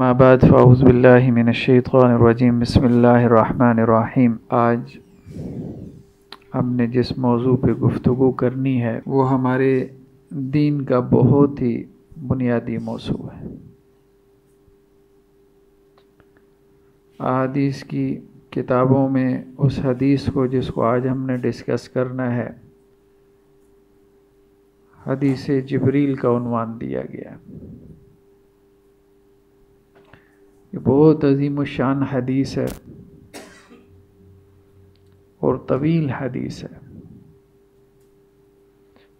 اما بعد فاعوذ باللہ من الشیطان الرجیم بسم اللہ الرحمن الرحیم آج ہم نے جس موضوع پہ گفتگو کرنی ہے، وہ ہمارے دین کا بہت ہی بنیادی موضوع ہے۔ احادیث کی کتابوں میں اس حدیث کو، جس کو آج ہم نے ڈسکس کرنا ہے، حدیث جبریل کا عنوان دیا گیا۔ یہ بہت عظیم و شان حدیث ہے اور طویل حدیث ہے۔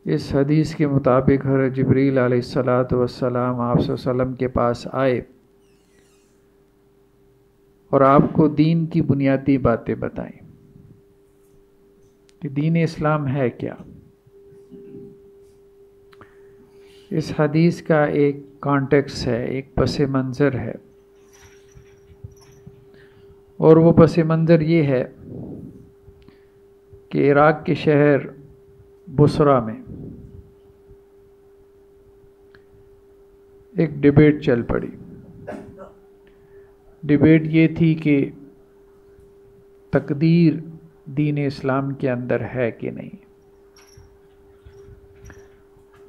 اس حدیث کے مطابق ہر جبریل علیہ السلاۃ وسلام آپ وسلم کے پاس آئے اور آپ کو دین کی بنیادی باتیں بتائیں کہ دین اسلام ہے کیا۔ اس حدیث کا ایک کانٹیکس ہے، ایک پس منظر ہے۔ اور وہ پس منظر یہ ہے کہ عراق کے شہر بسرا میں ایک ڈبیٹ چل پڑی۔ ڈبیٹ یہ تھی کہ تقدیر دین اسلام کے اندر ہے کہ نہیں۔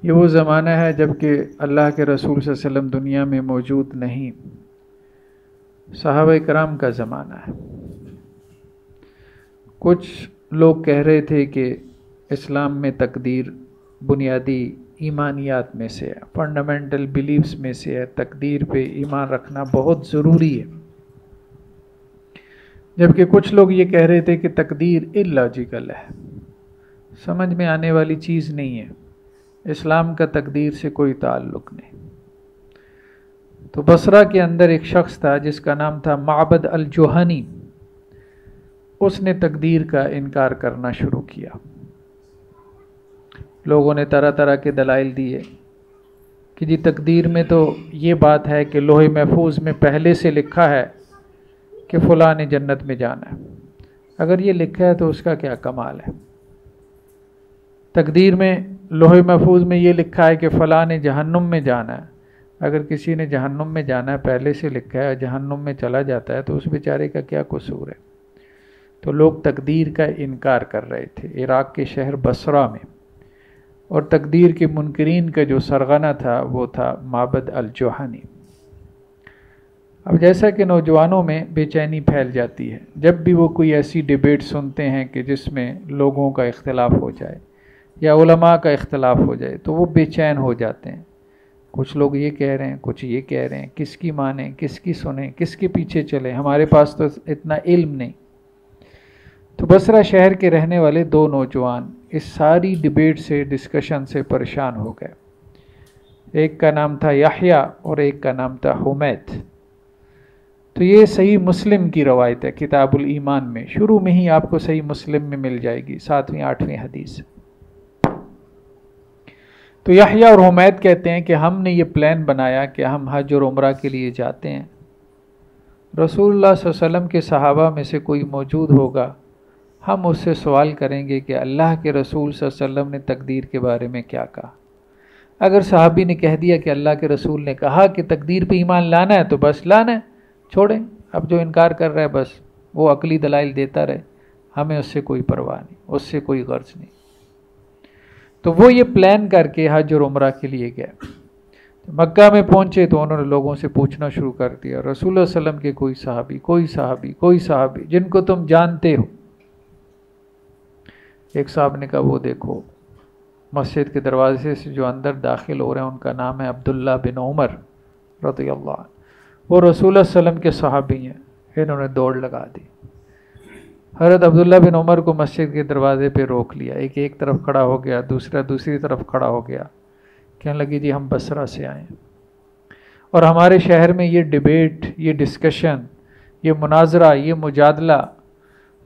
یہ وہ زمانہ ہے جبکہ اللہ کے رسول صلی اللہ علیہ وسلم دنیا میں موجود نہیں۔ صحابہ کرام کا زمانہ ہے۔ کچھ لوگ کہہ رہے تھے کہ اسلام میں تقدیر بنیادی ایمانیات میں سے ہے فنڈامنٹل بلیفس میں سے ہے، تقدیر پہ ایمان رکھنا بہت ضروری ہے۔ جبکہ کچھ لوگ یہ کہہ رہے تھے کہ تقدیر اللاجیکل ہے۔ سمجھ میں آنے والی چیز نہیں ہے۔ اسلام کا تقدیر سے کوئی تعلق نہیں۔ تو بصرہ کے اندر ایک شخص تھا جس کا نام تھا معبد الجوہنی۔ اس نے تقدیر کا انکار کرنا شروع کیا۔ لوگوں نے طرح طرح کے دلائل دیے کہ جی تقدیر میں تو یہ بات ہے کہ لوہے محفوظ میں پہلے سے لکھا ہے کہ فلاں نے جنت میں جانا ہے۔ اگر یہ لکھا ہے تو اس کا کیا کمال ہے؟ تقدیر میں لوہے محفوظ میں یہ لکھا ہے کہ فلاں نے جہنم میں جانا ہے۔ اگر کسی نے جہنم میں جانا ہے، پہلے سے لکھا ہے، جہنم میں چلا جاتا ہے، تو اس بیچارے کا کیا قصور ہے؟ تو لوگ تقدیر کا انکار کر رہے تھے عراق کے شہر بصرہ میں۔ اور تقدیر کے منکرین کا جو سرغنہ تھا، وہ تھا معبد الجوہانی۔ اب جیسا کہ نوجوانوں میں بے چینی پھیل جاتی ہے۔ جب بھی وہ کوئی ایسی ڈبیٹ سنتے ہیں کہ جس میں لوگوں کا اختلاف ہو جائے یا علماء کا اختلاف ہو جائے، تو وہ بے چین ہو جاتے ہیں۔ کچھ لوگ یہ کہہ رہے ہیں، کچھ یہ کہہ رہے ہیں، کس کی مانیں، کس کی سنیں، کس کے پیچھے چلیں؟ ہمارے پاس تو اتنا علم نہیں۔ تو بسرا شہر کے رہنے والے دو نوجوان اس ساری ڈبیٹ سے ڈسکشن سے پریشان ہو گئے۔ ایک کا نام تھا یاحیہ اور ایک کا نام تھا حمید تو یہ صحیح مسلم کی روایت ہے کتاب الایمان میں۔ شروع میں ہی آپ کو صحیح مسلم میں مل جائے گی، ساتویں، آٹھویں حدیث۔ تو یحییٰ اور حمید کہتے ہیں کہ ہم نے یہ پلان بنایا کہ ہم حج اور عمرہ کے لیے جاتے ہیں۔ رسول اللہ صلی اللہ علیہ وسلم کے صحابہ میں سے کوئی موجود ہوگا۔ ہم اس سے سوال کریں گے کہ اللہ کے رسول صلی اللہ علیہ وسلم نے تقدیر کے بارے میں کیا کہا۔ اگر صحابی نے کہہ دیا کہ اللہ کے رسول نے کہا کہ تقدیر پہ ایمان لانا ہے تو بس لانا ہے، چھوڑیں۔ اب جو انکار کر رہا ہے بس، وہ عقلی دلائل دیتا رہے۔ ہمیں اس سے کوئی پرواہ نہیں، اس سے کوئی غرض نہیں۔ تو وہ یہ پلان کر کے حج اور عمرہ کے لیے گئے۔ مکہ میں پہنچے تو انہوں نے لوگوں سے پوچھنا شروع کر دیا، رسول اللہ علیہ وسلم کے کوئی صحابی کوئی صحابی کوئی صحابی جن کو تم جانتے ہو۔ ایک صاحب نے کہا، وہ دیکھو، مسجد کے دروازے سے جو اندر داخل ہو رہے ہیں، ان کا نام ہے عبداللہ بن عمر رضی اللہ عنہ۔ وہ رسول اللہ علیہ وسلم کے صحابی ہیں، انہوں نے دوڑ لگا دی۔ حضرت عبداللہ بن عمر کو مسجد کے دروازے پہ روک لیا۔ ایک ایک طرف کھڑا ہو گیا، دوسرا دوسری طرف کھڑا ہو گیا۔ کہنے لگی جی ہم بسرا سے آئیں اور ہمارے شہر میں یہ ڈبیٹ، یہ ڈسکشن، یہ مناظرہ، یہ مجادلہ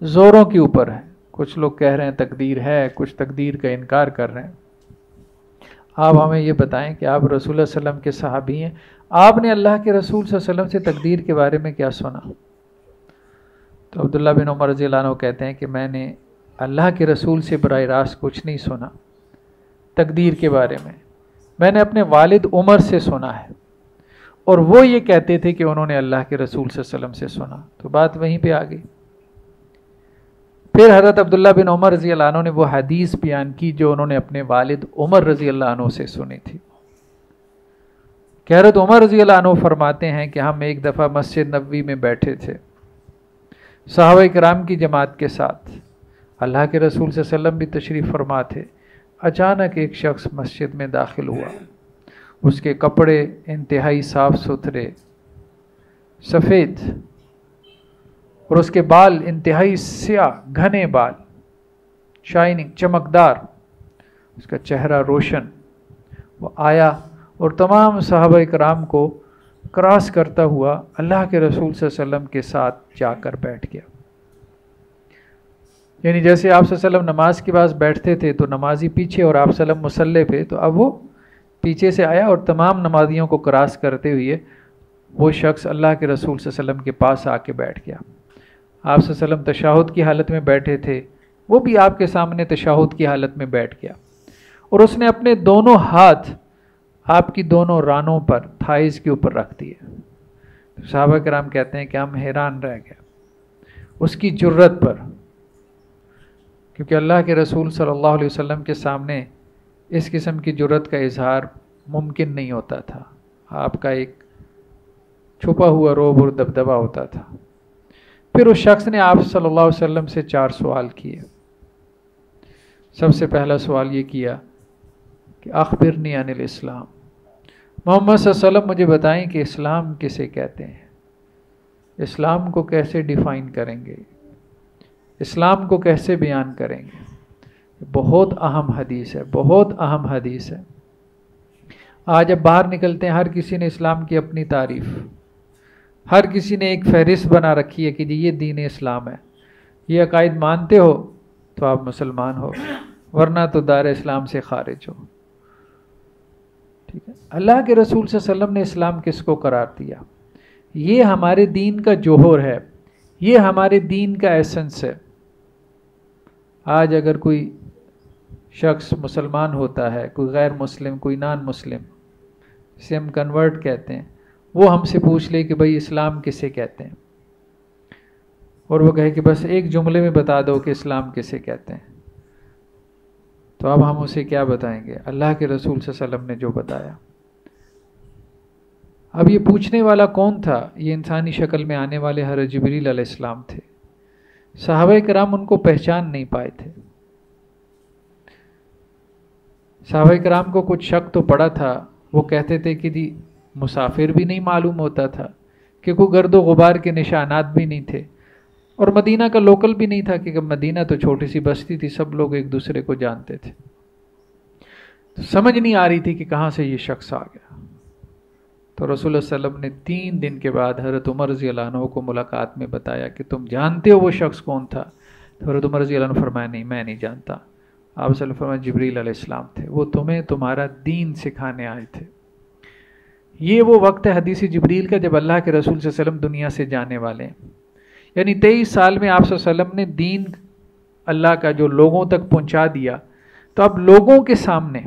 زوروں کے اوپر ہے۔ کچھ لوگ کہہ رہے ہیں تقدیر ہے، کچھ تقدیر کا انکار کر رہے ہیں۔ آپ ہمیں یہ بتائیں کہ آپ رسول اللہ علیہ وسلم کے صحابی ہیں۔ آپ نے اللہ کے رسول صلی اللہ علیہ وسلم سے تقدیر کے بارے میں کیا سنا؟ تو عبداللہ بن عمر رضی اللہ عنہ کہتے ہیں کہ میں نے اللہ کے رسول سے براہ راست کچھ نہیں سنا تقدیر کے بارے میں۔ میں نے اپنے والد عمر سے سنا ہے۔ اور وہ یہ کہتے تھے کہ انہوں نے اللہ کے رسول صلی اللہ علیہ وسلم سے سنا۔ تو بات وہیں پہ آ گئی۔ پھر حضرت عبداللہ بن عمر رضی اللہ عنہ نے وہ حدیث بیان کی جو انہوں نے اپنے والد عمر رضی اللہ عنہ سے سنی تھی۔ کہ حضرت عمر رضی اللہ عنہ فرماتے ہیں کہ ہم ایک دفعہ مسجد نبوی میں بیٹھے تھے۔ صحابہ کرام کی جماعت کے ساتھ۔ اللہ کے رسول صلی اللہ علیہ وسلم بھی تشریف فرما تھے۔ اچانک ایک شخص مسجد میں داخل ہوا۔ اس کے کپڑے انتہائی صاف ستھرے، سفید، اور اس کے بال انتہائی سیاہ، گھنے بال، شائننگ، چمکدار۔ اس کا چہرہ روشن، وہ آیا اور تمام صحابہ کرام کو کراس کرتا ہوا اللہ کے رسول صلی اللہ علیہ وسلم کے ساتھ جا کر بیٹھ گیا۔ یعنی جیسے آپ صلی اللہ علیہ وسلم نماز کے پاس بیٹھتے تھے تو نمازی پیچھے اور آپ صلی اللہ علیہ وسلم مسلح پہ، تو اب وہ پیچھے سے آیا اور تمام نمازیوں کو کراس کرتے ہوئے وہ شخص اللہ کے رسول صلی اللہ علیہ وسلم کے پاس آ کے بیٹھ گیا۔ آپ صلی اللہ علیہ وسلم تشاہد کی حالت میں بیٹھے تھے، وہ بھی آپ کے سامنے تشاہد کی حالت میں بیٹھ گیا۔ اور اس نے اپنے دونوں ہاتھ آپ کی دونوں رانوں پر تھائز کے اوپر رکھ دیے۔ صحابہ کرام کہتے ہیں کہ ہم حیران رہ گئے۔ اس کی جرت پر، کیونکہ اللہ کے رسول صلی اللہ علیہ وسلم کے سامنے اس قسم کی جرت کا اظہار ممکن نہیں ہوتا تھا۔ آپ کا ایک چھپا ہوا روب اور دبدبا ہوتا تھا۔ پھر اس شخص نے آپ صلی اللہ علیہ وسلم سے چار سوال کیے۔ سب سے پہلا سوال یہ کیا کہ اخبرنی عن الاسلام۔ محمد صلی اللہ علیہ وسلم مجھے بتائیں کہ اسلام کسے کہتے ہیں؟ اسلام کو کیسے ڈیفائن کریں گے؟ اسلام کو کیسے بیان کریں گے؟ بہت اہم حدیث ہے، بہت اہم حدیث ہے۔ آج اب باہر نکلتے ہیں، ہر کسی نے اسلام کی اپنی تعریف، ہر کسی نے ایک فہرست بنا رکھی ہے کہ جی یہ دین اسلام ہے۔ یہ عقائد مانتے ہو تو آپ مسلمان ہو، ورنہ تو دار اسلام سے خارج ہو۔ ٹھیک ہے۔ اللہ کے رسول صلی اللہ علیہ وسلم نے اسلام کس کو قرار دیا؟ یہ ہمارے دین کا جوہر ہے۔ یہ ہمارے دین کا ایسنس ہے۔ آج اگر کوئی شخص مسلمان ہوتا ہے، کوئی غیر مسلم، کوئی نان مسلم جسے ہم کنورٹ کہتے ہیں، وہ ہم سے پوچھ لے کہ بھائی اسلام کسے کہتے ہیں؟ اور وہ کہے کہ بس ایک جملے میں بتا دو کہ اسلام کسے کہتے ہیں۔ تو اب ہم اسے کیا بتائیں گے؟ اللہ کے رسول صلی اللہ علیہ وسلم نے جو بتایا۔ اب یہ پوچھنے والا کون تھا؟ یہ انسانی شکل میں آنے والے حر جبریل علیہ السلام تھے۔ صحابہ کرام ان کو پہچان نہیں پائے تھے۔ صحابہ کرام کو کچھ شک تو پڑا تھا۔ وہ کہتے تھے کہ جی مسافر بھی نہیں معلوم ہوتا تھا، کہ کوئی گرد و غبار کے نشانات بھی نہیں تھے۔ اور مدینہ کا لوکل بھی نہیں تھا کہ مدینہ تو چھوٹی سی بستی تھی، سب لوگ ایک دوسرے کو جانتے تھے۔ تو سمجھ نہیں آ رہی تھی کہ کہاں سے یہ شخص آ گیا۔ تو رسول اللہ علیہ وسلم نے تین دن کے بعد حضرت عمر رضی اللہ عنہ کو ملاقات میں بتایا کہ تم جانتے ہو وہ شخص کون تھا؟ تو حضرت عمر رضی اللہ عنہ فرمایا، نہیں، میں نہیں جانتا۔ آپ صلی اللہ علیہ جبریل علیہ السلام تھے۔ وہ تمہیں تمہارا دین سکھانے آئے تھے۔ یہ وہ وقت ہے حدیث جبریل کا، جب اللہ کے رسول صلی اللہ علیہ وسلم دنیا سے جانے والے ہیں۔ یعنی تیئیس سال میں آپ صلی اللہ علیہ وسلم نے دین اللہ کا جو لوگوں تک پہنچا دیا، تو اب لوگوں کے سامنے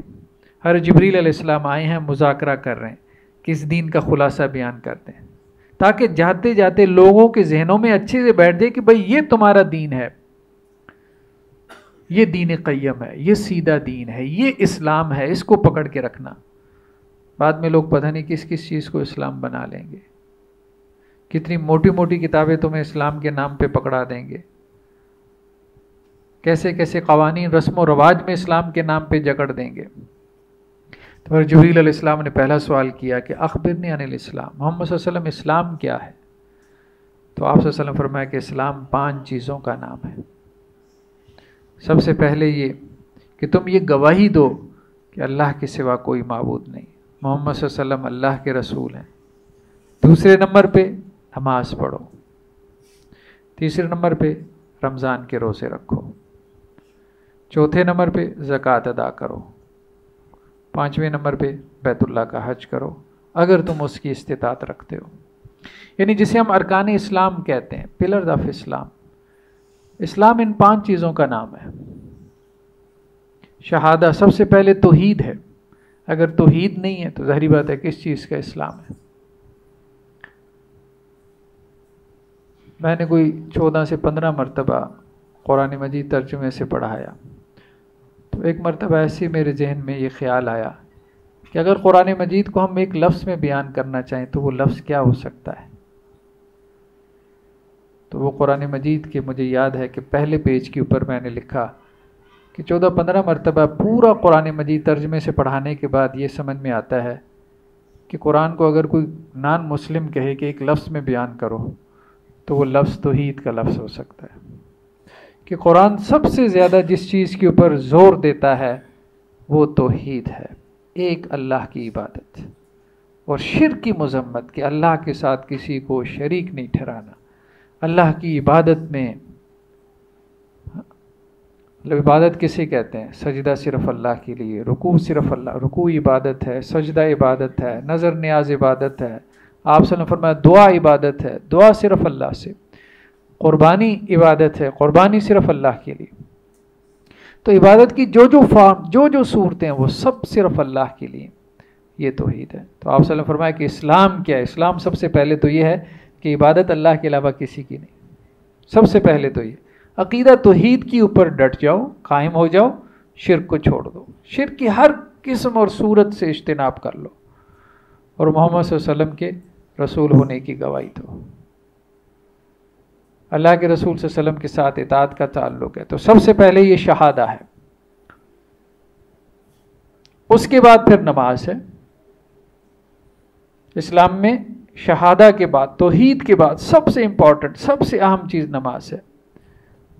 ہر جبریل علیہ السلام آئے ہیں، مذاکرہ کر رہے ہیں، کس دین کا خلاصہ بیان کرتے ہیں۔ تاکہ جاتے جاتے لوگوں کے ذہنوں میں اچھے سے بیٹھ جائے کہ بھائی یہ تمہارا دین ہے، یہ دین قیم ہے، یہ سیدھا دین ہے، یہ اسلام ہے، اس کو پکڑ کے رکھنا۔ بعد میں لوگ پتہ نہیں کس کس چیز کو اسلام بنا لیں گے۔ کتنی موٹی موٹی کتابیں تمہیں اسلام کے نام پہ پکڑا دیں گے۔ کیسے کیسے قوانین، رسم و رواج میں اسلام کے نام پہ جگڑ دیں گے۔ تو پھر جبریل علیہ السلام نے پہلا سوال کیا کہ اخبرنی عن الاسلام، محمد صلی اللہ علیہ وسلم، اسلام کیا ہے؟ تو آپ صلی اللہ علیہ وسلم فرمایا کہ اسلام پانچ چیزوں کا نام ہے۔ سب سے پہلے یہ کہ تم یہ گواہی دو کہ اللہ کے سوا کوئی معبود نہیں۔ محمد صلی اللہ علیہ وسلم اللہ کے رسول ہیں۔ دوسرے نمبر پہ نماز پڑھو۔ تیسرے نمبر پہ رمضان کے روزے رکھو۔ چوتھے نمبر پہ زکوٰۃ ادا کرو۔ پانچویں نمبر پہ بیت اللہ کا حج کرو۔ اگر تم اس کی استطاعت رکھتے ہو۔ یعنی جسے ہم ارکان اسلام کہتے ہیں پلرز آف اسلام۔ اسلام ان پانچ چیزوں کا نام ہے۔ شہادہ سب سے پہلے توحید ہے۔ اگر توحید نہیں ہے تو ظاہری بات ہے کس چیز کا اسلام ہے۔ میں نے کوئی چودہ سے پندرہ مرتبہ قرآن مجید ترجمے سے پڑھایا۔ تو ایک مرتبہ ایسی میرے ذہن میں یہ خیال آیا کہ اگر قرآن مجید کو ہم ایک لفظ میں بیان کرنا چاہیں تو وہ لفظ کیا ہو سکتا ہے؟ تو وہ قرآن مجید کے مجھے یاد ہے کہ پہلے پیج کے اوپر میں نے لکھا کہ چودہ پندرہ مرتبہ پورا قرآن مجید ترجمے سے پڑھانے کے بعد یہ سمجھ میں آتا ہے کہ قرآن کو اگر کوئی نان مسلم کہے کہ ایک لفظ میں بیان کرو تو وہ لفظ توحید کا لفظ ہو سکتا ہے۔ کہ قرآن سب سے زیادہ جس چیز کے اوپر زور دیتا ہے، وہ توحید ہے۔ ایک اللہ کی عبادت۔ اور شر کی مذمت کہ اللہ کے ساتھ کسی کو شریک نہیں ٹھہرانا۔ اللہ کی عبادت میں مطلب عبادت کسے کہتے ہیں؟ سجدہ صرف اللہ کے لیے، رکوع صرف اللہ، رکوع عبادت ہے، سجدہ عبادت ہے، نظر نیاز عبادت ہے۔ آپ صلی اللہ علیہ فرمایا، دعا عبادت ہے، دعا صرف اللہ سے۔ قربانی عبادت ہے، قربانی صرف اللہ کے لیے۔ تو عبادت کی جو جو فارم، جو جو صورتیں وہ سب صرف اللہ کے لیے۔ یہ توحید ہے۔ تو آپ صلی اللہ علیہ فرمایا کہ اسلام کیا ہے؟ اسلام سب سے پہلے تو یہ ہے کہ عبادت اللہ کے علاوہ کسی کی نہیں۔ سب سے پہلے تو یہ۔ عقیدہ توحید کی اوپر ڈٹ جاؤ، قائم ہو جاؤ، شرک کو چھوڑ دو۔ شرک کی ہر قسم اور صورت سے اجتناب کر لو۔ اور محمد صلی اللہ علیہ وسلم کے رسول ہونے کی گواہی دو اللہ کے رسول صلی اللہ علیہ وسلم کے ساتھ اطاعت کا تعلق ہے۔ تو سب سے پہلے یہ شہادہ ہے۔ اس کے بعد پھر نماز ہے۔ اسلام میں شہادہ کے بعد، توحید کے بعد سب سے امپورٹنٹ سب سے اہم چیز نماز ہے۔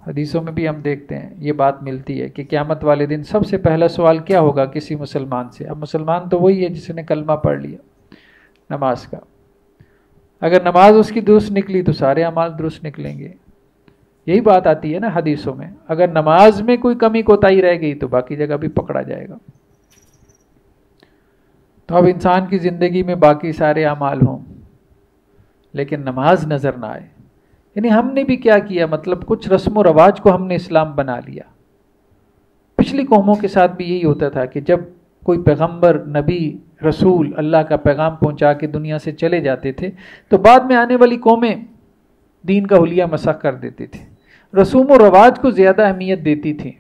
حدیثوں میں بھی ہم دیکھتے ہیں، یہ بات ملتی ہے کہ قیامت والے دن سب سے پہلا سوال کیا ہوگا کسی مسلمان سے؟ اب مسلمان تو وہی ہے جس نے کلمہ پڑھ لیا نماز کا۔ اگر نماز اس کی درست نکلی تو سارے اعمال درست نکلیں گے۔ یہی بات آتی ہے نا حدیثوں میں۔ اگر نماز میں کوئی کمی کوتاہی رہ گئی تو باقی جگہ بھی پکڑا جائے گا۔ تو اب انسان کی زندگی میں باقی سارے اعمال ہوں، لیکن نماز نظر نہ آئے۔ یعنی ہم نے بھی کیا کیا؟ مطلب کچھ رسم و رواج کو ہم نے اسلام بنا لیا۔ پچھلی قوموں کے ساتھ بھی یہی ہوتا تھا کہ جب کوئی پیغمبر، نبی رسول اللہ کا پیغام پہنچا کے دنیا سے چلے جاتے تھے، تو بعد میں آنے والی قومیں دین کا حلیہ مسخ کر دیتے تھے۔ رسوم و رواج کو زیادہ اہمیت دیتی تھیں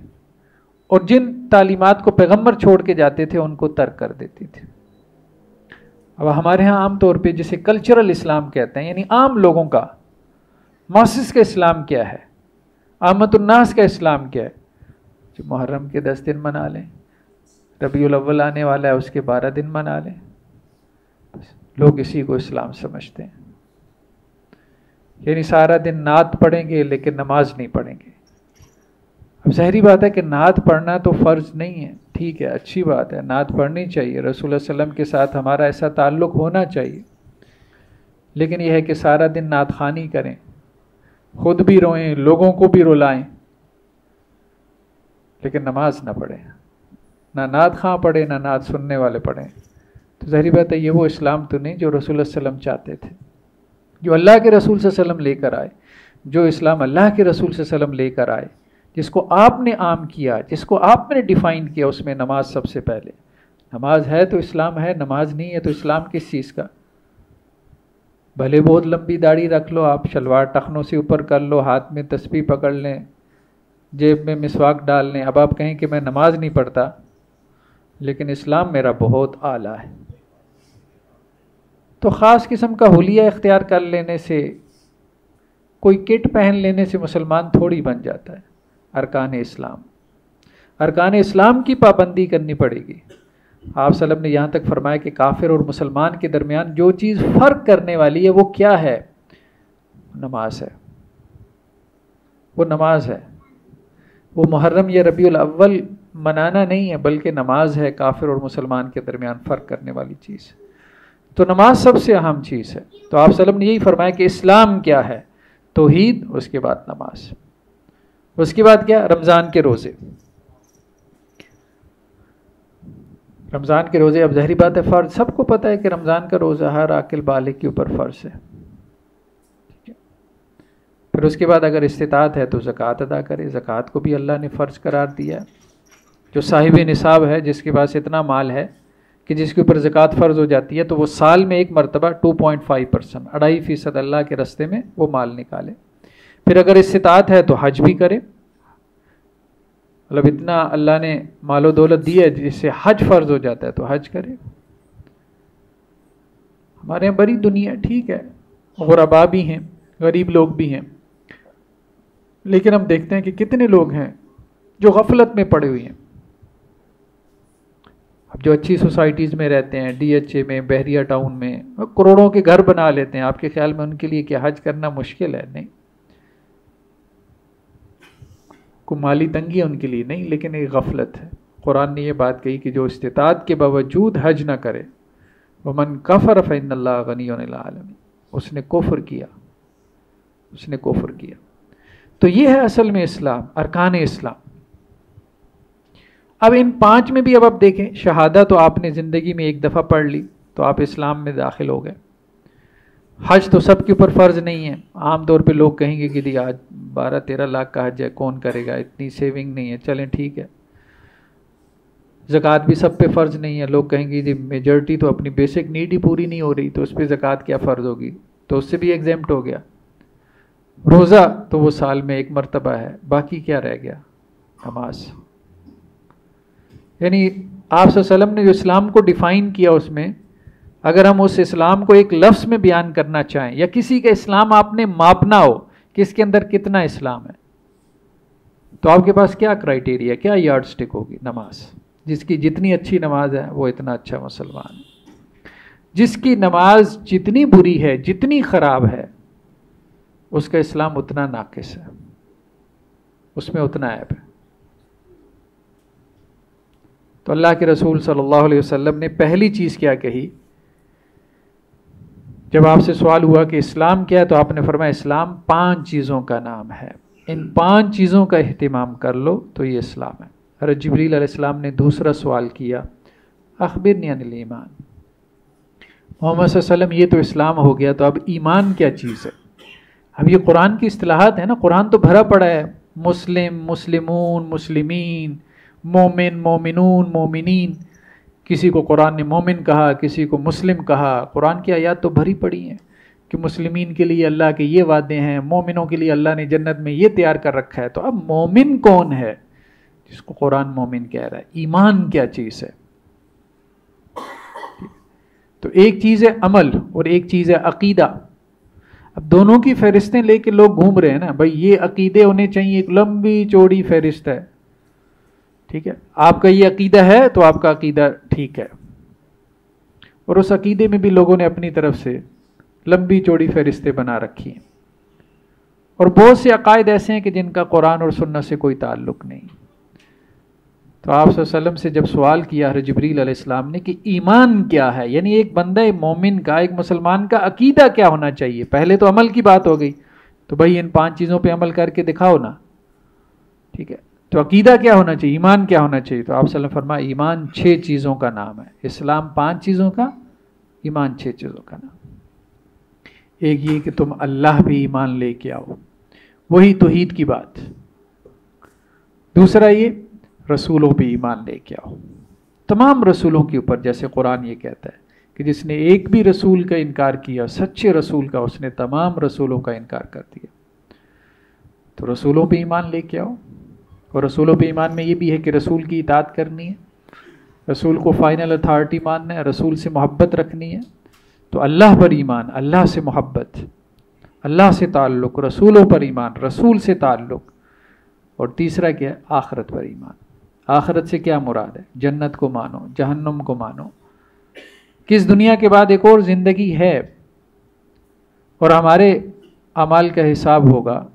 اور جن تعلیمات کو پیغمبر چھوڑ کے جاتے تھے، ان کو ترک کر دیتی تھے۔ اب ہمارے ہاں عام طور پہ جسے کلچرل اسلام کہتے ہیں یعنی عام لوگوں کا ماسس کا اسلام کیا ہے؟ آمد الناس کا اسلام کیا ہے؟ جو محرم کے دس دن منا لیں۔ ربیع الاول آنے والا ہے، اس کے بارہ دن منا لیں۔ لوگ اسی کو اسلام سمجھتے ہیں۔ یعنی سارا دن نعت پڑھیں گے، لیکن نماز نہیں پڑھیں گے۔ اب ظاہری بات ہے کہ نعت پڑھنا تو فرض نہیں ہے۔ ٹھیک ہے، اچھی بات ہے، نعت پڑھنی چاہیے۔ رسول اللہ علیہ وسلم کے ساتھ ہمارا ایسا تعلق ہونا چاہیے۔ لیکن یہ ہے کہ سارا دن نعت خوانی کریں۔ خود بھی روئیں، لوگوں کو بھی رلائیں۔ لیکن نماز نہ پڑھیں۔ نہ نعت خاں پڑھے نہ نعت سننے والے پڑھیں۔ تو ظاہری بات ہے، یہ وہ اسلام تو نہیں جو رسول اللہ علیہ وسلم چاہتے تھے، جو اللہ کے رسول صلی اللہ علیہ وسلم لے کر آئے، جو اسلام اللہ کے رسول صلی اللہ علیہ وسلم لے کر آئے، جس کو آپ نے عام کیا، جس کو آپ نے ڈیفائن کیا اس میں نماز سب سے پہلے۔ نماز ہے تو اسلام ہے، نماز نہیں ہے تو اسلام کس چیز کا؟ بھلے بہت لمبی داڑھی رکھ لو آپ، شلوار ٹخنوں سے اوپر کر لو، ہاتھ میں تسبیح پکڑ لیں، جیب میں مسواک ڈال لیں۔ اب آپ کہیں کہ میں نماز نہیں پڑھتا لیکن اسلام میرا بہت اعلیٰ ہے۔ تو خاص قسم کا حلیہ اختیار کر لینے سے، کوئی کٹ پہن لینے سے مسلمان تھوڑی بن جاتا ہے۔ ارکان اسلام۔ ارکان اسلام کی پابندی کرنی پڑے گی۔ آپ وسلم نے یہاں تک فرمایا کہ کافر اور مسلمان کے درمیان جو چیز فرق کرنے والی ہے، وہ کیا ہے؟ نماز ہے۔ وہ نماز ہے۔ وہ محرم یا ربیع الاول منانا نہیں ہے، بلکہ نماز ہے کافر اور مسلمان کے درمیان فرق کرنے والی چیز۔ تو نماز سب سے اہم چیز ہے۔ تو آپ وسلم نے یہی فرمایا کہ اسلام کیا ہے؟ توحید، اس کے بعد نماز۔ اس کے بعد کیا؟ رمضان کے روزے۔ رمضان کے روزے، اب ظہری بات ہے، فرض۔ سب کو پتہ ہے کہ رمضان کا روزہ ہر عاقل بالغ کے اوپر فرض ہے۔ پھر اس کے بعد اگر استطاعت ہے تو زکوٰۃ ادا کرے۔ زکوٰۃ کو بھی اللہ نے فرض قرار دیا۔ جو صاحب نصاب ہے، جس کے پاس اتنا مال ہے کہ جس کے اوپر زکوٰۃ فرض ہو جاتی ہے، تو وہ سال میں ایک مرتبہ ٹو پوائنٹ فائیو پرسنٹ اڑائی فیصد اللہ کے رستے میں وہ مال نکالے۔ پھر اگر استطاعت ہے تو حج بھی کرے۔ مطلب اتنا اللہ نے مال و دولت دی ہے، جس سے حج فرض ہو جاتا ہے تو حج کرے۔ ہمارے یہاں بڑی دنیا ٹھیک ہے، غربا بھی ہیں، غریب لوگ بھی ہیں۔ لیکن ہم دیکھتے ہیں کہ کتنے لوگ ہیں جو غفلت میں پڑے ہوئے ہیں۔ جو اچھی سوسائٹیز میں رہتے ہیں، ڈی ایچ اے میں، بحریہ ٹاؤن میں، کروڑوں کے گھر بنا لیتے ہیں۔ آپ کے خیال میں ان کے لیے کیا حج کرنا مشکل ہے؟ نہیں۔ کو مالی تنگی ہے ان کے لیے نہیں، لیکن ایک غفلت ہے۔ قرآن نے یہ بات کہی کہ جو استطاعت کے باوجود حج نہ کرے وہ من کفر فن اللہ غنی عالم اس نے کفر کیا۔ اس نے کفر کیا۔ تو یہ ہے اصل میں اسلام، ارکان اسلام۔ اب ان پانچ میں بھی اب آپ دیکھیں شہادہ تو آپ نے زندگی میں ایک دفعہ پڑھ لی، تو آپ اسلام میں داخل ہو گئے۔ حج تو سب کے اوپر فرض نہیں ہے۔ عام طور پہ لوگ کہیں گے کہ دی آج بارہ تیرہ لاکھ کا حج ہے، کون کرے گا؟ اتنی سیونگ نہیں ہے۔ چلیں ٹھیک ہے۔ زکوٰۃ بھی سب پہ فرض نہیں ہے۔ لوگ کہیں گے جی میجورٹی تو اپنی بیسک نیڈ ہی پوری نہیں ہو رہی، تو اس پہ زکوٰۃ کیا فرض ہوگی؟ تو اس سے بھی ایگزامپٹ ہو گیا۔ روزہ تو وہ سال میں ایک مرتبہ ہے، باقی کیا رہ گیا؟ نماز۔ یعنی آپ صلی اللہ علیہ وسلم نے جو اسلام کو ڈیفائن کیا اس میں، اگر ہم اس اسلام کو ایک لفظ میں بیان کرنا چاہیں یا کسی کا اسلام آپ نے ماپنا ہو، کہ اس کے اندر کتنا اسلام ہے، تو آپ کے پاس کیا کرائٹیریا کیا یارڈ سٹک ہوگی نماز؟ جس کی جتنی اچھی نماز ہے، وہ اتنا اچھا مسلمان ہے۔ جس کی نماز جتنی بری ہے، جتنی خراب ہے، اس کا اسلام اتنا ناقص ہے۔ اس میں اتنا ایپ ہے۔ تو اللہ کے رسول صلی اللہ علیہ وسلم نے پہلی چیز کیا کہی؟ جب آپ سے سوال ہوا کہ اسلام کیا ہے تو آپ نے فرمایا اسلام پانچ چیزوں کا نام ہے۔ ان پانچ چیزوں کا اہتمام کر لو تو یہ اسلام ہے۔ حضرت جبریل علیہ السلام نے دوسرا سوال کیا اخبر عن ایمان محمد صلی اللہ علیہ وسلم، یہ تو اسلام ہو گیا، تو اب ایمان کیا چیز ہے؟ اب یہ قرآن کی اصطلاحات ہیں نا، قرآن تو بھرا پڑا ہے۔ مسلم، مسلمون، مسلمین مومن، مومنون، مومنین، کسی کو قرآن نے مومن کہا، کسی کو مسلم کہا۔ قرآن کی آیات تو بھری پڑی ہیں کہ مسلمین کے لیے اللہ کے یہ وعدے ہیں، مومنوں کے لیے اللہ نے جنت میں یہ تیار کر رکھا ہے۔ تو اب مومن کون ہے جس کو قرآن مومن کہہ رہا ہے؟ ایمان کیا چیز ہے؟ تو ایک چیز ہے عمل اور ایک چیز ہے عقیدہ۔ اب دونوں کی فہرستیں لے کے لوگ گھوم رہے ہیں نا، بھائی یہ عقیدے ہونے چاہیے، ایک لمبی چوڑی فہرست ہے۔ ٹھیک ہے؟ آپ کا یہ عقیدہ ہے تو آپ کا عقیدہ ٹھیک ہے۔ اور اس عقیدے میں بھی لوگوں نے اپنی طرف سے لمبی چوڑی فہرستیں بنا رکھی ہیں۔ اور بہت سے عقائد ایسے ہیں کہ جن کا قرآن اور سننا سے کوئی تعلق نہیں۔ تو آپ صلی اللہ علیہ وسلم سے جب سوال کیا حضرت جبریل علیہ السلام نے کہ ایمان کیا ہے یعنی ایک بندہ مومن کا، ایک مسلمان کا عقیدہ کیا ہونا چاہیے؟ پہلے تو عمل کی بات ہو گئی۔ تو بھائی ان پانچ چیزوں پہ عمل کر کے دکھاؤ نا۔ ٹھیک ہے؟ تو عقیدہ کیا ہونا چاہیے؟ ایمان کیا ہونا چاہیے؟ تو آپ صلی اللہ فرما ایمان چھ چیزوں کا نام ہے۔ اسلام پانچ چیزوں کا، ایمان چھ چیزوں کا نام۔ ایک یہ کہ تم اللہ بھی ایمان لے کے آؤ۔ وہی توحید کی بات۔ دوسرا یہ، رسولوں پہ ایمان لے کے آؤ۔ تمام رسولوں کے اوپر، جیسے قرآن یہ کہتا ہے کہ جس نے ایک بھی رسول کا انکار کیا، سچے رسول کا، اس نے تمام رسولوں کا انکار کر دیا۔ تو رسولوں پہ ایمان لے کے آؤ۔ اور رسولوں پہ ایمان میں یہ بھی ہے کہ رسول کی اطاعت کرنی ہے، رسول کو فائنل اتھارٹی ماننا ہے، رسول سے محبت رکھنی ہے۔ تو اللہ پر ایمان، اللہ سے محبت، اللہ سے تعلق، رسولوں پر ایمان، رسول سے تعلق۔ اور تیسرا کیا ہے؟ آخرت پر ایمان۔ آخرت سے کیا مراد ہے؟ جنت کو مانو، جہنم کو مانو۔ کس دنیا کے بعد ایک اور زندگی ہے؟ اور ہمارے اعمال کا حساب ہوگا،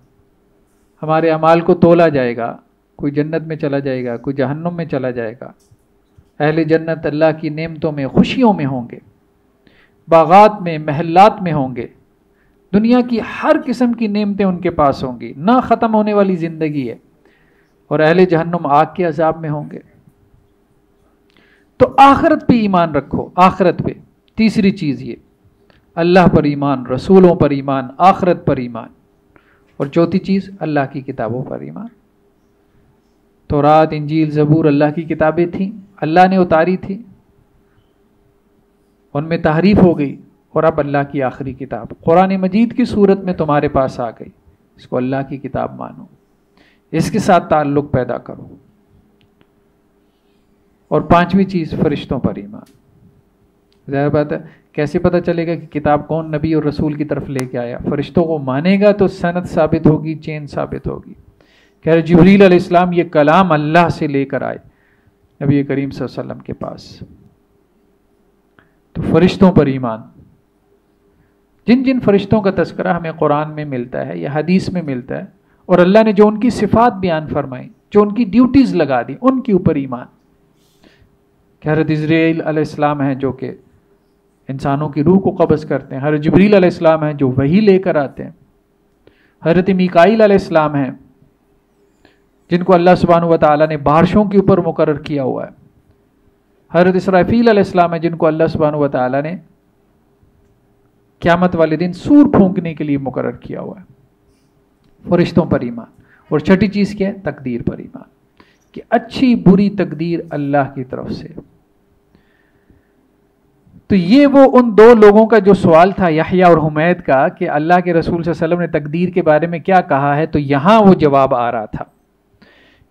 ہمارے اعمال کو تولا جائے گا۔ کوئی جنت میں چلا جائے گا، کوئی جہنم میں چلا جائے گا۔ اہل جنت اللہ کی نعمتوں میں، خوشیوں میں ہوں گے۔ باغات میں، محلات میں ہوں گے۔ دنیا کی ہر قسم کی نعمتیں ان کے پاس ہوں گی۔ نہ ختم ہونے والی زندگی ہے۔ اور اہل جہنم آگ کے عذاب میں ہوں گے۔ تو آخرت پہ ایمان رکھو، آخرت پہ۔ تیسری چیز یہ، اللہ پر ایمان، رسولوں پر ایمان، آخرت پر ایمان۔ اور چوتھی چیز، اللہ کی کتابوں پر ایمان۔ تو رات انجیل، زبور اللہ کی کتابیں تھیں، اللہ نے اتاری تھی۔ ان میں تحریف ہو گئی اور اب اللہ کی آخری کتاب، قرآن مجید کی صورت میں تمہارے پاس آ گئی۔ اس کو اللہ کی کتاب مانو۔ اس کے ساتھ تعلق پیدا کرو۔ اور پانچویں چیز، فرشتوں پر ایمان۔ ظاہر بات ہے، کیسے پتہ چلے گا کہ کتاب کون نبی اور رسول کی طرف لے کے آیا؟ فرشتوں کو مانے گا تو صنعت ثابت ہوگی، چین ثابت ہوگی۔ کہہ رہے جبریل علیہ السلام یہ کلام اللہ سے لے کر آئے نبی کریم صلی اللہ علیہ وسلم کے پاس۔ تو فرشتوں پر ایمان۔ جن جن فرشتوں کا تذکرہ ہمیں قرآن میں ملتا ہے یا حدیث میں ملتا ہے، اور اللہ نے جو ان کی صفات بیان فرمائی جو ان کی ڈیوٹیز لگا دی ان کے اوپر ایمان۔ کہ حضرت اسرائیل علیہ السلام ہیں جو کہ انسانوں کی روح کو قبض کرتے ہیں۔ حضرت جبریل علیہ السلام ہیں جو وہی لے کر آتے ہیں۔ حضرت میکائل علیہ السلام ہیں جن کو اللہ سبحانہ و تعالیٰ نے بارشوں کے اوپر مقرر کیا ہوا ہے۔ حضرت اسرافیل علیہ السلام ہے جن کو اللہ سبحانہ و تعالیٰ نے قیامت والے دن سور پھونکنے کے لیے مقرر کیا ہوا ہے۔ فرشتوں پر ایمان۔ اور چھٹی چیز کیا ہے؟ تقدیر پر ایمان۔ کہ اچھی بری تقدیر اللہ کی طرف سے۔ تو یہ وہ ان دو لوگوں کا جو سوال تھا، یحییٰ اور حمید کا، کہ اللہ کے رسول صلی اللہ علیہ وسلم نے تقدیر کے بارے میں کیا کہا ہے، تو یہاں وہ جواب آ رہا تھا۔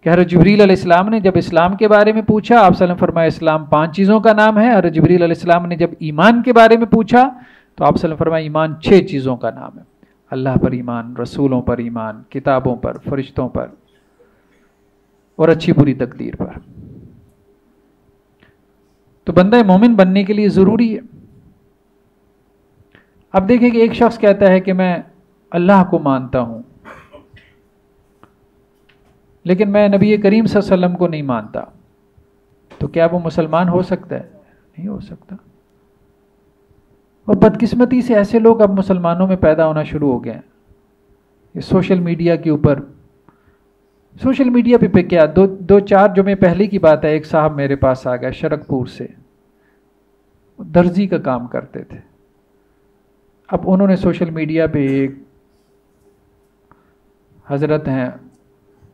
کہ حضرت جبریل علیہ السلام نے جب اسلام کے بارے میں پوچھا، آپ وسلم فرمایا اسلام پانچ چیزوں کا نام ہے۔ حضرت جبریل علیہ السلام نے جب ایمان کے بارے میں پوچھا، تو آپ وسلم فرمایا ایمان چھ چیزوں کا نام ہے۔ اللہ پر ایمان، رسولوں پر ایمان، کتابوں پر، فرشتوں پر اور اچھی بری تقدیر پر۔ تو بندہ مومن بننے کے لیے ضروری ہے۔ اب دیکھیں کہ ایک شخص کہتا ہے کہ میں اللہ کو مانتا ہوں۔ لیکن میں نبی کریم صلی اللہ علیہ وسلم کو نہیں مانتا۔ تو کیا وہ مسلمان ہو سکتا ہے؟ نہیں ہو سکتا۔ اور بدقسمتی سے ایسے لوگ اب مسلمانوں میں پیدا ہونا شروع ہو گئے ہیں۔ یہ سوشل میڈیا کے اوپر۔ سوشل میڈیا پہ پہ کیا؟ دو دو چار جو میں پہلے کی بات ہے، ایک صاحب میرے پاس آ گیا شرک پور سے۔ درزی کا کام کرتے تھے۔ اب انہوں نے سوشل میڈیا پہ ایک حضرت ہیں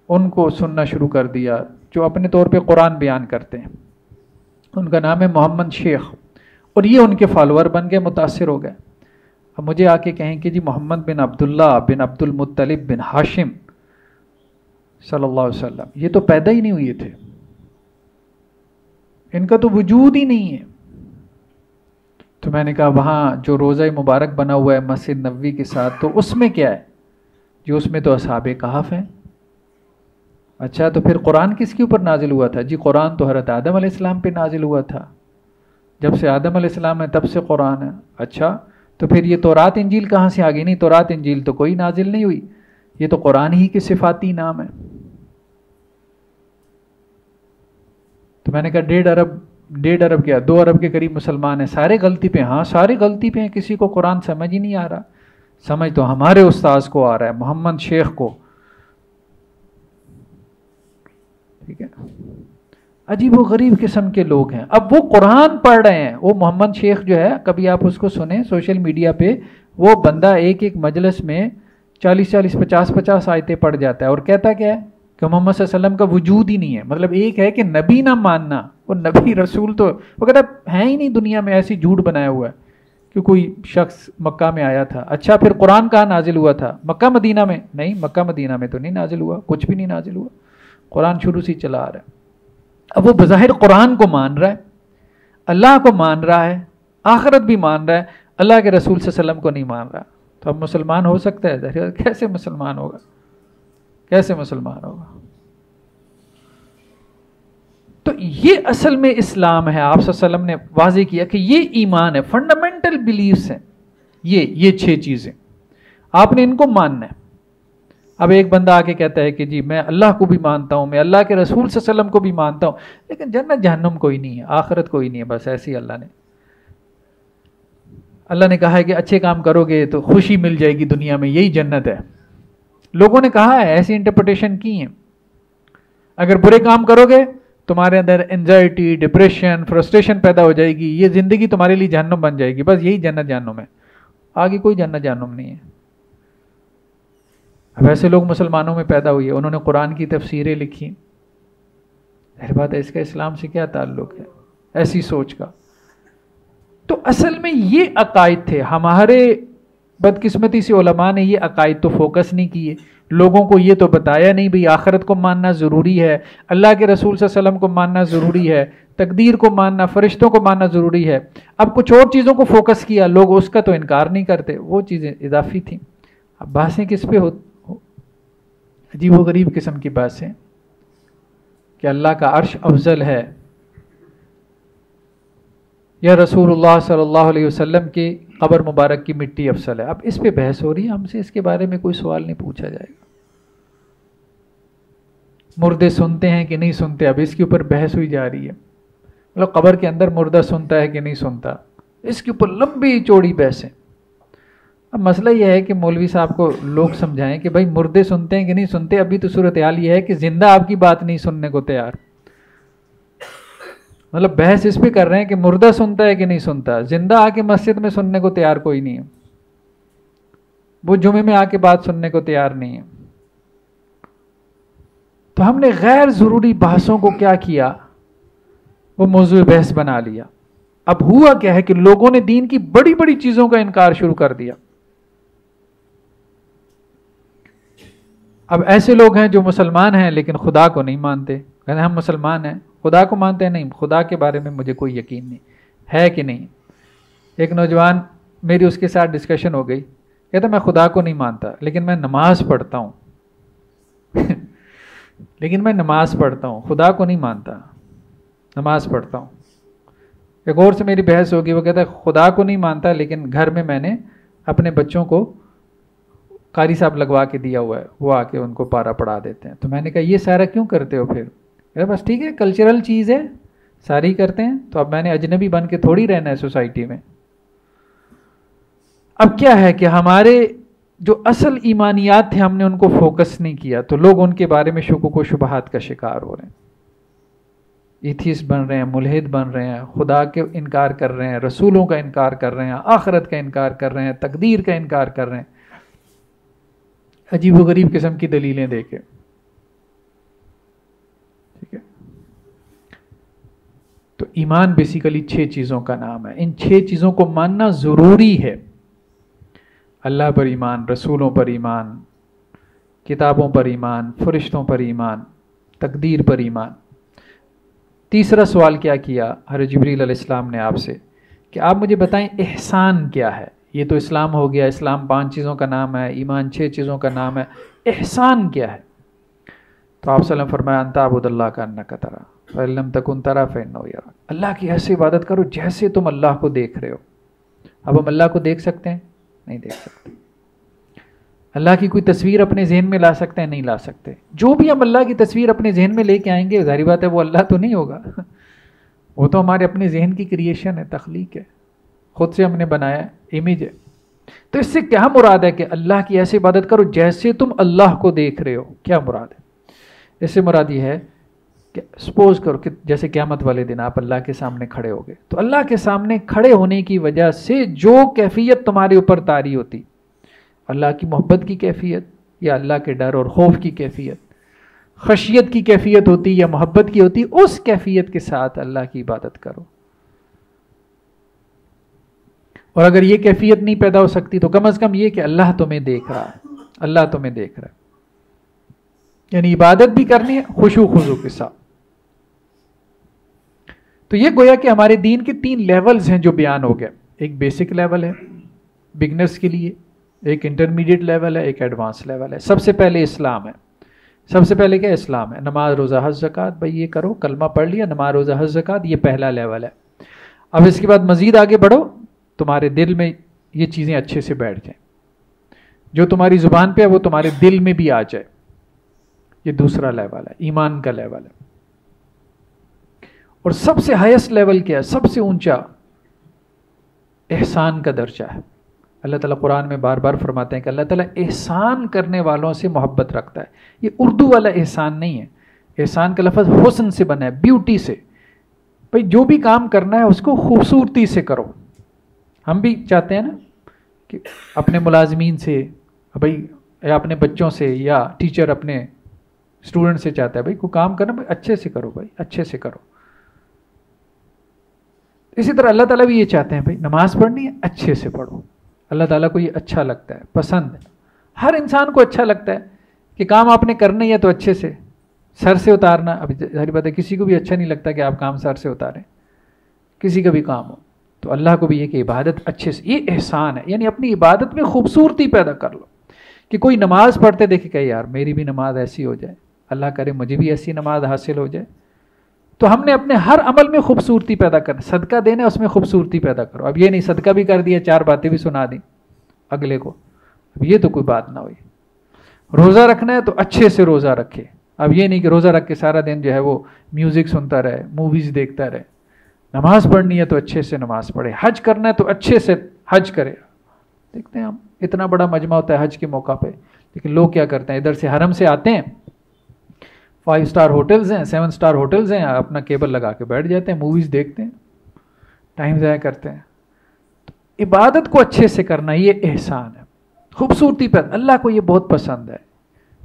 ان کو سننا شروع کر دیا، جو اپنے طور پہ قرآن بیان کرتے ہیں۔ ان کا نام ہے محمد شیخ۔ اور یہ ان کے فالوور بن گئے، متاثر ہو گئے۔ اب مجھے آ کے کہیں کہ جی محمد بن عبداللہ بن عبد المطلب بن ہاشم صلی اللہ علیہ وسلم، یہ تو پیدا ہی نہیں ہوئے تھے۔ ان کا تو وجود ہی نہیں ہے۔ تو میں نے کہا، وہاں جو روزہ مبارک بنا ہوا ہے مسجد نبوی کے ساتھ، تو اس میں کیا ہے؟ جو اس میں تو اصحاب کہاف ہیں۔ اچھا تو پھر قرآن کس کے اوپر نازل ہوا تھا؟ جی قرآن تو حضرت آدم علیہ السلام پہ نازل ہوا تھا۔ جب سے آدم علیہ السلام ہے، تب سے قرآن ہے۔ اچھا تو پھر یہ تو رات انجیل کہاں سے آ گئی نہیں تو رات انجیل تو کوئی نازل نہیں ہوئی۔ یہ تو قرآن ہی کے صفاتی نام ہے۔ تو میں نے کہا، ڈیڑھ ارب ڈیڑھ ارب کیا؟ دو ارب کے قریب مسلمان ہیں۔ سارے غلطی پہ ہاں سارے غلطی پہ ہیں۔ کسی کو قرآن سمجھ ہی نہیں آ رہا۔ سمجھ تو ہمارے استاذ کو آ رہا ہے، محمد شیخ کو۔ ٹھیک ہے؟ عجیب و غریب قسم کے لوگ ہیں۔ اب وہ قرآن پڑھ رہے ہیں۔ وہ محمد شیخ جو ہے، کبھی آپ اس کو سنیں سوشل میڈیا پہ، وہ بندہ ایک ایک مجلس میں چالیس چالیس پچاس پچاس آیتیں پڑھ جاتا ہے۔ اور کہتا کیا ہے کہ محمد صلی اللہ علیہ وسلم کا وجود ہی نہیں ہے۔ مطلب ایک ہے کہ نبی نہ ماننا، وہ نبی رسول تو، وہ کہتا ہے ہی نہیں دنیا میں ایسی جھوٹ بنایا ہوا ہے کہ کوئی شخص مکہ میں آیا تھا۔ اچھا پھر قرآن کہاں نازل ہوا تھا؟ مکہ مدینہ میں؟ نہیں، مکہ مدینہ میں تو نہیں نازل ہوا، کچھ بھی نہیں نازل ہوا۔ قرآن شروع سے چلا آ رہا ہے۔ اب وہ بظاہر قرآن کو مان رہا ہے، اللہ کو مان رہا ہے، آخرت بھی مان رہا ہے، اللہ کے رسول صلی اللہ علیہ وسلم کو نہیں مان رہا۔ تو اب مسلمان ہو سکتا ہے کیسے مسلمان ہوگا؟ کیسے مسلمان ہوگا؟ تو یہ اصل میں اسلام ہے۔ آپ صلی اللہ علیہ وسلم نے واضح کیا کہ یہ ایمان ہے فنڈامنٹل بلیفس ہیں۔ یہ یہ چھ چیزیں۔ آپ نے ان کو ماننا ہے۔ اب ایک بندہ آ کے کہتا ہے کہ جی میں اللہ کو بھی مانتا ہوں، میں اللہ کے رسول صلی اللہ علیہ وسلم کو بھی مانتا ہوں، لیکن جنت جہنم کوئی نہیں ہے، آخرت کوئی نہیں ہے، بس ایسی اللہ نے۔ اللہ نے کہا ہے کہ اچھے کام کرو گے تو خوشی مل جائے گی، دنیا میں یہی جنت ہے۔ لوگوں نے کہا ہے، ایسی انٹرپریٹیشن کی ہیں۔ اگر برے کام کرو گے، تمہارے اندر انزائٹی ڈپریشن فرسٹریشن پیدا ہو جائے گی، یہ زندگی تمہارے لیے جہنم بن جائے گی، بس یہی جنت جہنم ہے۔ آگے کوئی جنت جہنم نہیں ہے۔ اب ایسے لوگ مسلمانوں میں پیدا ہوئی ہے انہوں نے قرآن کی تفسیریں لکھی۔ ظاہر بات ہے، اس کا اسلام سے کیا تعلق ہے؟ ایسی سوچ کا۔ تو اصل میں یہ عقائد تھے۔ ہمارے بدقسمتی سے علماء نے یہ عقائد تو فوکس نہیں کیے۔ لوگوں کو یہ تو بتایا نہیں بھئی آخرت کو ماننا ضروری ہے، اللہ کے رسول صلی اللہ علیہ وسلم کو ماننا ضروری ہے، تقدیر کو ماننا، فرشتوں کو ماننا ضروری ہے۔ اب کچھ اور چیزوں کو فوکس کیا، لوگ اس کا تو انکار نہیں کرتے۔ وہ چیزیں اضافی تھیں۔ اب بحثیں کس پہ ہو عجیب و غریب قسم کی بحثیں کہ اللہ کا عرش افضل ہے۔ یا رسول اللہ صلی اللہ علیہ وسلم کی قبر مبارک کی مٹی افضل ہے۔ اب اس پہ بحث ہو رہی ہے، ہم سے اس کے بارے میں کوئی سوال نہیں پوچھا جائے گا۔ مردے سنتے ہیں کہ نہیں سنتے، اب اس کے اوپر بحث ہوئی جا رہی ہے۔ مطلب قبر کے اندر مردہ سنتا ہے کہ نہیں سنتا۔ اس کے اوپر لمبی چوڑی بحث ہے اب مسئلہ یہ ہے کہ مولوی صاحب کو لوگ سمجھائیں کہ بھائی مردے سنتے ہیں کہ نہیں سنتے، ابھی تو صورتحال یہ ہے کہ زندہ آپ کی بات نہیں سننے کو تیار۔ مطلب بحث اس پہ کر رہے ہیں کہ مردہ سنتا ہے کہ نہیں سنتا، زندہ آ کے مسجد میں سننے کو تیار کوئی نہیں ہے۔ وہ جمعے میں آ کے بات سننے کو تیار نہیں ہے۔ تو ہم نے غیر ضروری بحثوں کو کیا کیا؟ وہ موضوع بحث بنا لیا۔ اب ہوا کیا ہے کہ لوگوں نے دین کی بڑی بڑی چیزوں کا انکار شروع کر دیا۔ اب ایسے لوگ ہیں جو مسلمان ہیں لیکن خدا کو نہیں مانتے۔ کہتے ہم مسلمان ہیں، خدا کو مانتے ہیں، نہیں، خدا کے بارے میں مجھے کوئی یقین نہیں، ہے کہ نہیں۔ ایک نوجوان میری اس کے ساتھ ڈسکشن ہو گئی، کہتا میں خدا کو نہیں مانتا، لیکن میں نماز پڑھتا ہوں۔ لیکن میں نماز پڑھتا ہوں، خدا کو نہیں مانتا، نماز پڑھتا ہوں۔ ایک اور سے میری بحث ہوگی، وہ کہتا ہے، خدا کو نہیں مانتا، لیکن گھر میں میں نے اپنے بچوں کو قاری صاحب لگوا کے دیا ہوا ہے، وہ آ کے ان کو پارا پڑھا دیتے ہیں۔ تو میں نے کہا، یہ سارا کیوں کرتے ہو پھر؟ بس ٹھیک ہے کلچرل چیز ہے، ساری کرتے ہیں۔ تو اب میں نے اجنبی بن کے تھوڑی رہنا ہے سوسائٹی میں۔ اب کیا ہے کہ ہمارے جو اصل ایمانیات تھے ہم نے ان کو فوکس نہیں کیا۔ تو لوگ ان کے بارے میں شکوک و شبہات کا شکار ہو رہے ہیں۔ ایتھیس بن رہے ہیں، ملحد بن رہے ہیں، خدا کے انکار کر رہے ہیں، رسولوں کا انکار کر رہے ہیں، آخرت کا انکار کر رہے ہیں، تقدیر کا انکار کر رہے ہیں۔ عجیب و غریب قسم کی دلیلیں دے کے۔ ٹھیک ہے۔ تو ایمان بیسیکلی چھ چیزوں کا نام ہے۔ ان چھ چیزوں کو ماننا ضروری ہے۔ اللہ پر ایمان، رسولوں پر ایمان، کتابوں پر ایمان، فرشتوں پر ایمان، تقدیر پر ایمان۔ تیسرا سوال کیا کیا؟ حر جبریل علیہ السلام نے آپ سے کہ آپ مجھے بتائیں احسان کیا ہے؟ یہ تو اسلام ہو گیا، اسلام پانچ چیزوں کا نام ہے، ایمان چھ چیزوں کا نام ہے۔ احسان کیا ہے؟ تو آپ وسلم فرمایا، انتا عبد اللہ کا کا طرح فلم تکن طرح فین اللہ کی ایسی عبادت کرو، جیسے تم اللہ کو دیکھ رہے ہو۔ اب ہم اللہ کو دیکھ سکتے ہیں؟ نہیں دیکھ سکتے۔ اللہ کی کوئی تصویر اپنے ذہن میں لا سکتے ہیں؟ نہیں لا سکتے۔ جو بھی ہم اللہ کی تصویر اپنے ذہن میں لے کے آئیں گے، ظاہری بات ہے وہ اللہ تو نہیں ہوگا۔ وہ تو ہمارے اپنے ذہن کی کریشن ہے، تخلیق ہے۔ خود سے ہم نے بنایا امیج ہے۔ تو اس سے کیا مراد ہے کہ اللہ کی ایسی عبادت کرو جیسے تم اللہ کو دیکھ رہے ہو؟ کیا مراد ہے؟ اس سے مراد یہ ہے کہ سپوز کرو کہ جیسے قیامت والے دن آپ اللہ کے سامنے کھڑے ہو گئے تو اللہ کے سامنے کھڑے ہونے کی وجہ سے جو کیفیت تمہارے اوپر تاری ہوتی، اللہ کی محبت کی کیفیت یا اللہ کے ڈر اور خوف کی کیفیت، خشیت کی کیفیت ہوتی یا محبت کی ہوتی، اس کیفیت کے ساتھ اللہ کی عبادت کرو۔ اور اگر یہ کیفیت نہیں پیدا ہو سکتی تو کم از کم یہ کہ اللہ تمہیں دیکھ رہا ہے۔ اللہ تمہیں دیکھ رہا ہے۔ یعنی عبادت بھی کرنی ہے، خوشو خوشو کے ساتھ۔ تو یہ گویا کہ ہمارے دین کے تین لیولز ہیں جو بیان ہو گئے۔ ایک بیسک لیول ہے بگنرس کے لیے۔ ایک انٹرمیڈیٹ لیول ہے، ایک ایڈوانس لیول ہے۔ سب سے پہلے اسلام ہے۔ سب سے پہلے کیا اسلام ہے؟ نماز، روزہ، حج زکات بھائی یہ کرو، کلمہ پڑھ لیا، نماز، روزہ، حج زکات یہ پہلا لیول ہے۔ اب اس کے بعد مزید آگے بڑھو۔ تمہارے دل میں یہ چیزیں اچھے سے بیٹھ جائیں۔ جو تمہاری زبان پہ ہے، وہ تمہارے دل میں بھی آ جائے۔ یہ دوسرا لیول ہے، ایمان کا لیول ہے۔ اور سب سے ہائیسٹ لیول کیا ہے؟ سب سے اونچا احسان کا درجہ ہے۔ اللہ تعالیٰ قرآن میں بار بار فرماتے ہیں کہ اللہ تعالیٰ احسان کرنے والوں سے محبت رکھتا ہے۔ یہ اردو والا احسان نہیں ہے۔ احسان کا لفظ حسن سے بنا ہے بیوٹی سے۔ بھائی، جو بھی کام کرنا ہے، اس کو خوبصورتی سے کرو۔ ہم بھی چاہتے ہیں نا کہ اپنے ملازمین سے، بھائی، یا اپنے بچوں سے، یا ٹیچر اپنے اسٹوڈنٹ سے چاہتا ہے، بھائی، کوئی کام کرنا، بھائی، اچھے سے کرو، بھائی، اچھے سے کرو۔ اسی طرح اللہ تعالیٰ بھی یہ چاہتے ہیں، بھائی، نماز پڑھنی ہے، اچھے سے پڑھو۔ اللہ تعالیٰ کو یہ اچھا لگتا ہے، پسند ہر انسان کو اچھا لگتا ہے کہ کام آپ نے کرنا ہی ہے تو اچھے سے، سر سے اتارنا۔ ابھی ظاہر بات ہے، کسی کو بھی اچھا نہیں لگتا کہ آپ کام سر سے اتاریں۔ کسی کا بھی کام ہو۔ تو اللہ کو بھی یہ کہ عبادت اچھے سے یہ احسان ہے۔ یعنی اپنی عبادت میں خوبصورتی پیدا کر لو۔ کہ کوئی نماز پڑھتے دیکھے کہ یار میری بھی نماز ایسی ہو جائے۔ اللہ کرے مجھے بھی ایسی نماز حاصل ہو جائے۔ تو ہم نے اپنے ہر عمل میں خوبصورتی پیدا کرنا۔ صدقہ دینا، اس میں خوبصورتی پیدا کرو۔ اب یہ نہیں، صدقہ بھی کر دیا، چار باتیں بھی سنا دیں اگلے کو۔ اب یہ تو کوئی بات نہ ہوئی۔ روزہ رکھنا ہے تو اچھے سے روزہ رکھے۔ اب یہ نہیں کہ روزہ رکھ کے سارا دن جو ہے وہ میوزک سنتا رہے موویز دیکھتا رہے۔ نماز پڑھنی ہے تو اچھے سے نماز پڑھے، حج کرنا ہے تو اچھے سے حج کرے۔ دیکھتے ہیں ہم، اتنا بڑا مجمع ہوتا ہے حج کے موقع پہ۔ لیکن لوگ کیا کرتے ہیں، ادھر سے حرم سے آتے ہیں۔ فائیو سٹار ہوٹلز ہیں سیون سٹار ہوٹلز ہیں، اپنا کیبل لگا کے بیٹھ جاتے ہیں موویز دیکھتے ہیں۔ ٹائم ضائع کرتے ہیں۔ تو عبادت کو اچھے سے کرنا یہ احسان ہے۔ خوبصورتی پر، اللہ کو یہ بہت پسند ہے۔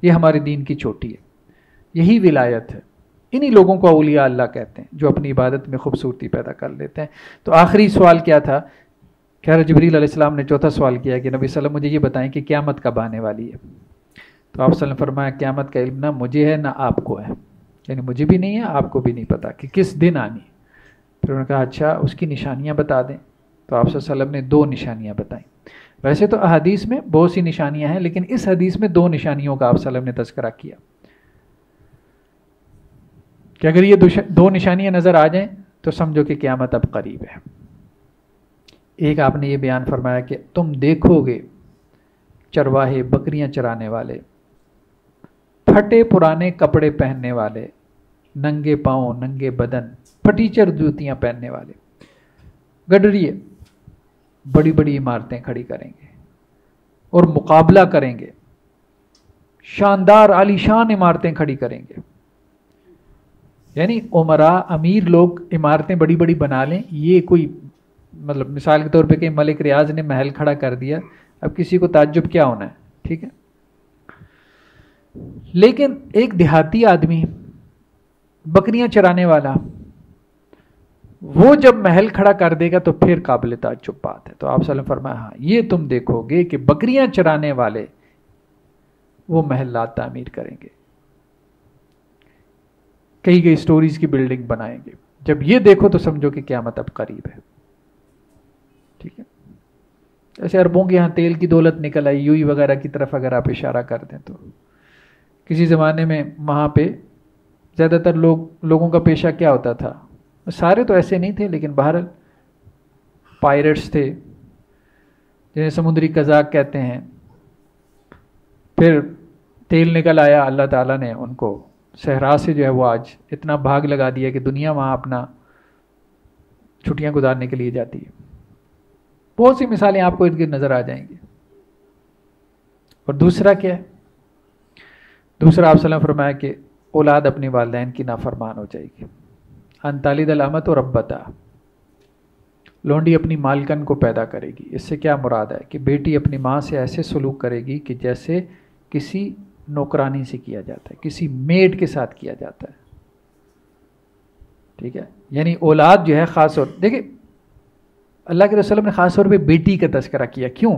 یہ ہمارے دین کی چوٹی ہے۔ یہی ولایت ہے۔ انہی لوگوں کو اولیاء اللہ کہتے ہیں جو اپنی عبادت میں خوبصورتی پیدا کر لیتے ہیں۔ تو آخری سوال کیا تھا؟ خیر، جبریل علیہ السلام نے چوتھا سوال کیا کہ نبی صلی اللہ علیہ وسلم مجھے یہ بتائیں کہ قیامت کب آنے والی ہے؟ تو آپ صلی اللہ فرمایا، قیامت کا علم نہ مجھے ہے نہ آپ کو ہے۔ یعنی مجھے بھی نہیں ہے، آپ کو بھی نہیں پتا کہ کس دن آنی پھر انہوں نے کہا اچھا اس کی نشانیاں بتا دیں۔ تو آپ صلی اللہ علیہ وسلم نے دو نشانیاں بتائیں۔ ویسے تو احادیث میں بہت سی نشانیاں ہیں، لیکن اس حدیث میں دو نشانیوں کا آپ وسلم نے تذکرہ کیا۔ کہ اگر یہ دو نشانیاں نظر آ جائیں تو سمجھو کہ قیامت اب قریب ہے۔ ایک آپ نے یہ بیان فرمایا کہ تم دیکھو گے چرواہے بکریاں چرانے والے، پھٹے پرانے کپڑے پہننے والے، ننگے پاؤں، ننگے بدن پٹیچر جوتیاں پہننے والے۔ گڈریے، بڑی بڑی عمارتیں کھڑی کریں گے اور مقابلہ کریں گے۔ شاندار عالیشان عمارتیں کھڑی کریں گے۔ یعنی عمرا امیر لوگ عمارتیں بڑی بڑی بنا لیں، یہ کوئی مطلب مثال کے طور پہ کہ ملک ریاض نے محل کھڑا کر دیا، اب کسی کو تعجب کیا ہونا ہے؟ ٹھیک ہے؟ لیکن ایک دیہاتی آدمی، بکریاں چرانے والا، وہ جب محل کھڑا کر دے گا تو پھر قابل تعجب بات ہے۔ تو آپ وسلم فرمایا ہاں یہ تم دیکھو گے کہ بکریاں چرانے والے وہ محلات تعمیر کریں گے۔ کئی کئی سٹوریز کی بلڈنگ بنائیں گے۔ جب یہ دیکھو تو سمجھو کہ قیامت اب قریب ہے۔ ٹھیک ہے؟ ایسے اربوں کے یہاں تیل کی دولت نکل آئی یو وغیرہ کی طرف اگر آپ اشارہ کر دیں تو۔ کسی زمانے میں وہاں پہ زیادہ تر لوگ، لوگوں کا پیشہ کیا ہوتا تھا؟ سارے تو ایسے نہیں تھے، لیکن بہرحال پائرٹس تھے، جنہیں سمندری قزاق کہتے ہیں۔ پھر تیل نکل آیا، اللہ تعالیٰ نے ان کو صحرا سے جو ہے وہ آج اتنا بھاگ لگا دیا کہ دنیا وہاں اپنا چھٹیاں گزارنے کے لیے جاتی ہے۔ بہت سی مثالیں آپ کو ارد گرد نظر آ جائیں گی۔ اور دوسرا کیا ہے؟ دوسرا آپ وسلم فرمایا کہ اولاد اپنی والدین کی نافرمان ہو جائے گی۔ انتالد علامت اور ابتا لونڈی اپنی مالکن کو پیدا کرے گی۔ اس سے کیا مراد ہے؟ کہ بیٹی اپنی ماں سے ایسے سلوک کرے گی کہ جیسے کسی نوکرانی سے کیا جاتا ہے، کسی میڈ کے ساتھ کیا جاتا ہے۔ ٹھیک ہے؟ یعنی اولاد جو ہے، خاص طور، دیکھیں، اللہ کے رسول نے خاص طور پہ بیٹی کا تذکرہ کیا۔ کیوں؟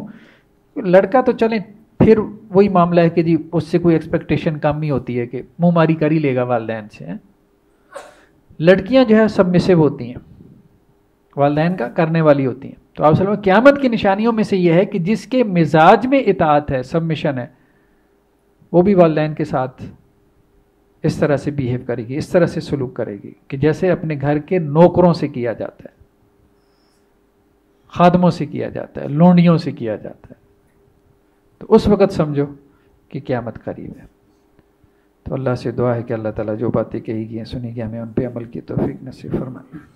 لڑکا تو چلیں، پھر وہی معاملہ ہے کہ جی اس سے کوئی ایکسپیکٹیشن کم ہی ہوتی ہے کہ منہ ماری کر ہی لے گا والدین سے لڑکیاں جو ہے، سب مسو ہوتی ہیں۔ والدین کا کرنے والی ہوتی ہیں۔ تو آپ قیامت کی نشانیوں میں سے یہ ہے کہ جس کے مزاج میں اطاعت ہے سب مشن ہے وہ بھی والدین کے ساتھ اس طرح سے بیہیو کرے گی، اس طرح سے سلوک کرے گی کہ جیسے اپنے گھر کے نوکروں سے کیا جاتا ہے، خادموں سے کیا جاتا ہے، لونڈیوں سے کیا جاتا ہے۔ تو اس وقت سمجھو کہ قیامت قریب ہے۔ تو اللہ سے دعا ہے کہ اللہ تعالیٰ جو باتیں کہی گئی ہیں، سنی گئی ہمیں ان پہ عمل کی توفیق نصیب فرمائے۔